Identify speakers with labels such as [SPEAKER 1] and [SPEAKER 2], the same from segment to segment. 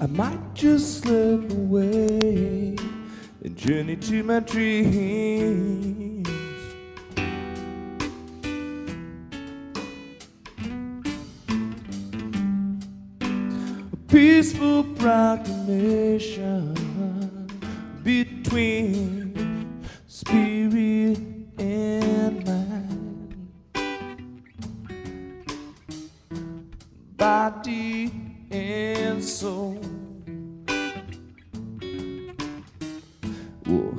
[SPEAKER 1] I might just slip away and journey to my dreams. A peaceful proclamation between spirit and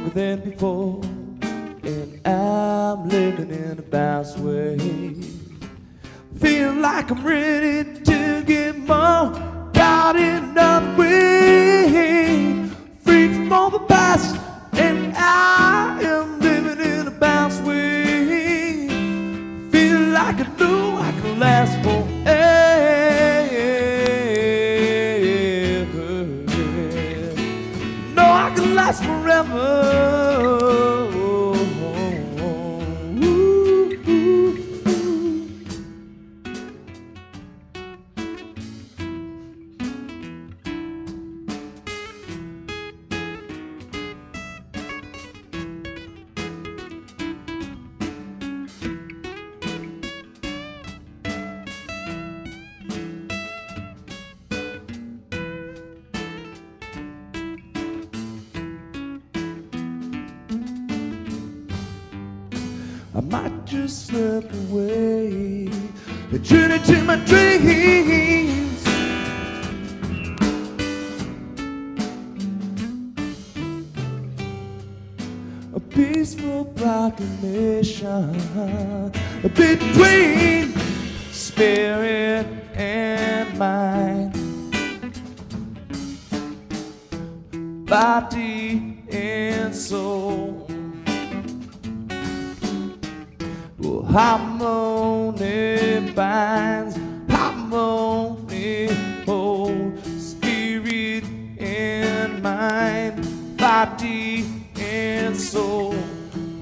[SPEAKER 1] stronger than before, and I'm living in a bounce way. Feel like I'm ready to get more God in I might just slip away and journey to my dreams. A peaceful proclamation between spirit and mind, body and soul. Harmony binds, harmony holds, spirit and mind, body and soul.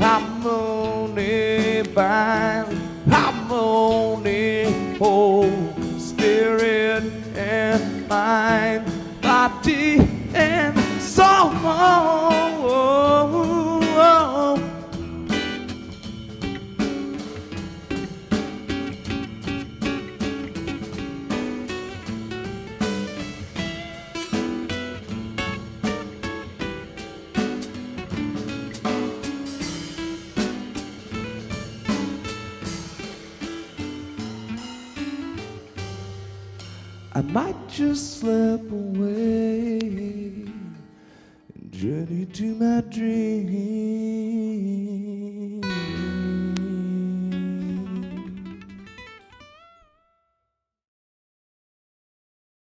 [SPEAKER 1] Harmony binds, harmony holds, I might just slip away and journey to my dreams.